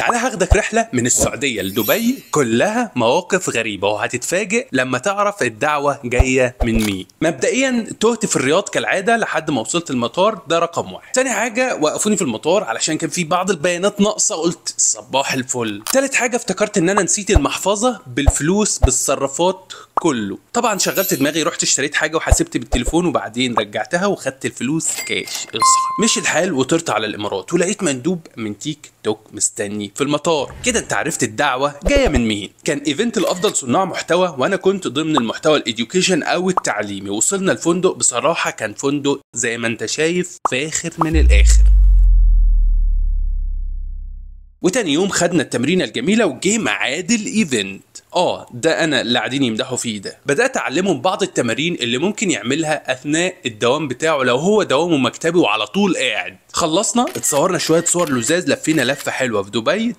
تعالى هاخدك رحلة من السعودية لدبي كلها مواقف غريبة وهتتفاجئ لما تعرف الدعوة جاية من مين. مبدئيا تهت في الرياض كالعادة لحد ما وصلت المطار ده رقم واحد. تاني حاجة وقفوني في المطار علشان كان في بعض البيانات ناقصة قلت صباح الفل. تالت حاجة افتكرت إن أنا نسيت المحفظة بالفلوس بالصرافات. كله. طبعا شغلت دماغي رحت اشتريت حاجة وحاسبت بالتليفون وبعدين رجعتها وخدت الفلوس كاش اصحى مشي الحال وطرت على الإمارات ولقيت مندوب من تيك توك مستني في المطار. كده انت عرفت الدعوة جاية من مين؟ كان event لافضل صناع محتوى وأنا كنت ضمن المحتوى ال education أو التعليمي. وصلنا الفندق بصراحة كان فندق زي ما انت شايف فاخر من الآخر. وتاني يوم خدنا التمرينة الجميلة وجه ميعاد الإيفنت. آه ده أنا اللي قاعدين يمدحوا فيه ده. بدأت أعلمهم بعض التمارين اللي ممكن يعملها أثناء الدوام بتاعه. لو هو دوامه مكتبي وعلى طول قاعد. خلصنا اتصورنا شوية صور لزاز لفينا لفة حلوة في دبي.